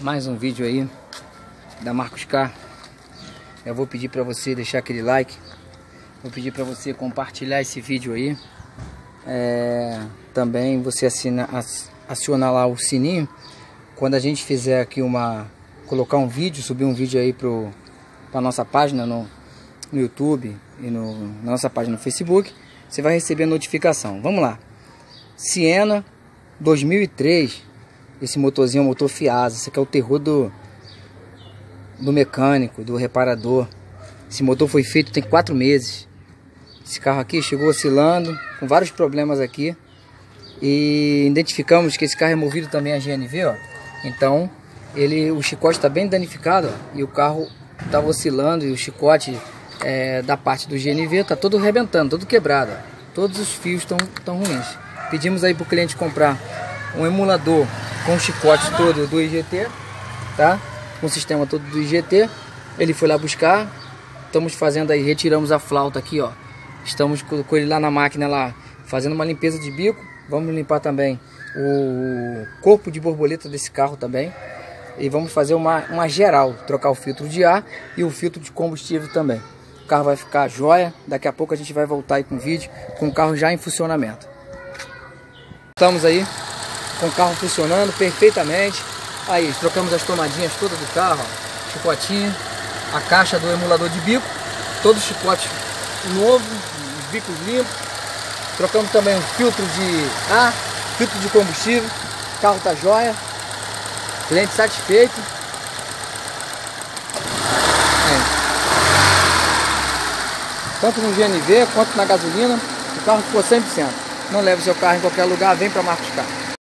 mais um vídeo aí da Marcos Car. Eu vou pedir para você deixar aquele like. Vou pedir para você compartilhar esse vídeo aí. É, também você assina, acionar lá o sininho. Quando a gente fizer aqui uma... Colocar um vídeo, subir um vídeo aí para nossa página no, no YouTube e no, na nossa página no Facebook. Você vai receber a notificação. Vamos lá. Siena 2003 esse motorzinho é um motor Fiasa. Esse aqui é o terror do, do mecânico, do reparador. Esse motor foi feito tem quatro meses. Esse carro aqui chegou oscilando, com vários problemas aqui. E identificamos que esse carro é movido também a GNV, ó. Então, ele, o chicote está bem danificado, ó, e o carro estava oscilando e o chicote é, da parte do GNV está todo rebentando, todo quebrado. Ó. Todos os fios estão tão ruins. Pedimos aí para o cliente comprar um emulador com chicote todo do IGT, tá? Com o sistema todo do IGT. Ele foi lá buscar. Estamos fazendo aí, retiramos a flauta aqui, ó. Estamos com ele lá na máquina lá, fazendo uma limpeza de bico. Vamos limpar também o corpo de borboleta desse carro também. E vamos fazer uma, uma geral, trocar o filtro de ar e o filtro de combustível também. O carro vai ficar jóia. Daqui a pouco a gente vai voltar aí com o vídeo com o carro já em funcionamento. Estamos aí com o carro funcionando perfeitamente. Aí, trocamos as tomadinhas todas do carro, ó, chicotinho, a caixa do emulador de bico, todo chicote novo, os bicos limpos. Trocamos também o filtro de ar, filtro de combustível, o carro tá jóia, cliente satisfeito. É. Tanto no GNV quanto na gasolina, o carro ficou 100%. Não leve seu carro em qualquer lugar, vem para Marcos Carlos.